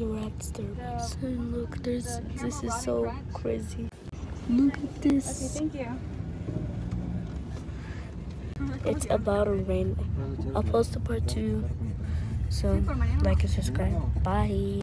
And look, there's this is so crazy. Look at this. Thank you. It's about to rain. I'll post the part two. So like and subscribe. Bye.